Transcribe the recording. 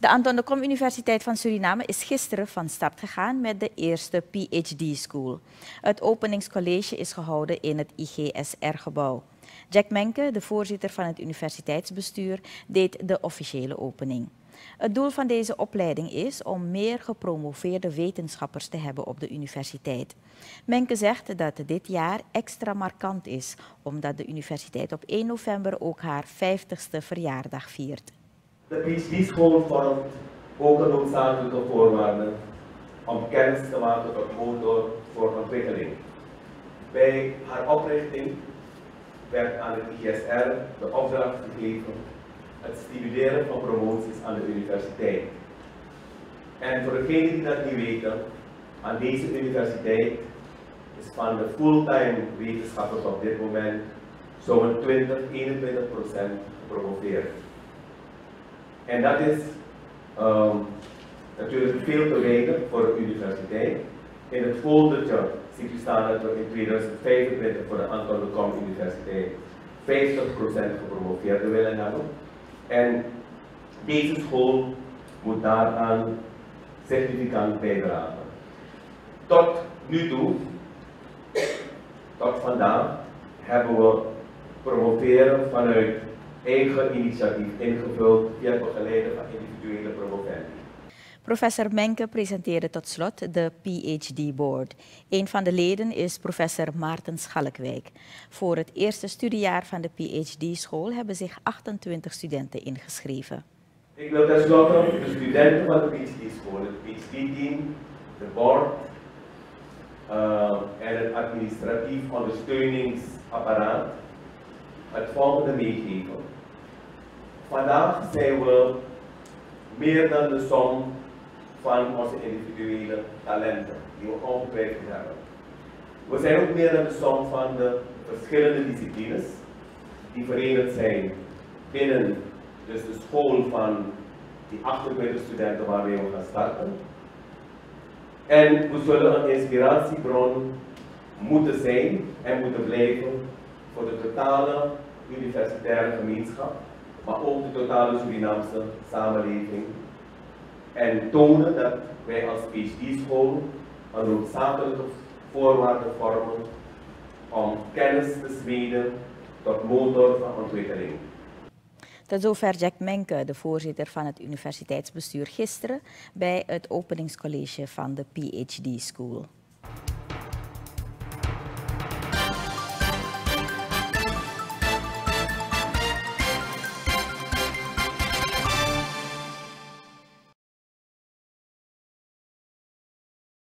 De Anton de Kom Universiteit van Suriname is gisteren van start gegaan met de eerste PhD School. Het openingscollege is gehouden in het IGSR-gebouw. Jack Menke, de voorzitter van het universiteitsbestuur, deed de officiële opening. Het doel van deze opleiding is om meer gepromoveerde wetenschappers te hebben op de universiteit. Menke zegt dat dit jaar extra markant is, omdat de universiteit op 1 november ook haar 50ste verjaardag viert. De PhD-school vormt ook een noodzakelijke voorwaarde om kennis te maken tot motor voor ontwikkeling. Bij haar oprichting werd aan het ISR de opdracht gegeven het stimuleren van promoties aan de universiteit. En voor degenen die dat niet weten, aan deze universiteit is van de fulltime wetenschappers op dit moment zo'n 20, 21 procent gepromoveerd. En dat is um, natuurlijk veel te weinig voor de universiteit. In het foldertje ziet u staan dat we in 2025 voor de Anton de Universiteit 50% gepromoveerden willen hebben. En deze school moet daaraan significant bijdragen. Tot nu toe, tot vandaag, hebben we promoveren vanuit eigen initiatief ingevuld via het begeleiden van individuele promovendi. Professor Menke presenteerde tot slot de PhD Board. Een van de leden is professor Maarten Schalkwijk. Voor het eerste studiejaar van de PhD-school hebben zich 28 studenten ingeschreven. Ik wil tenslotte de studenten van de PhD-school, het PhD-team, de board uh, en het administratief ondersteuningsapparaat het volgende meegeven. Vandaag zijn we meer dan de som van onze individuele talenten die we ongetwijfeld hebben. We zijn ook meer dan de som van de verschillende disciplines die verenigd zijn binnen dus de school van die 28 studenten waarmee we gaan starten. En we zullen een inspiratiebron moeten zijn en moeten blijven voor de totale universitaire gemeenschap, maar ook de totale Surinaamse samenleving. En tonen dat wij als PhD-school een noodzakelijke voorwaarde vormen om kennis te smeden tot motor van ontwikkeling. Tot zover Jack Menke, de voorzitter van het universiteitsbestuur gisteren bij het openingscollege van de PhD School.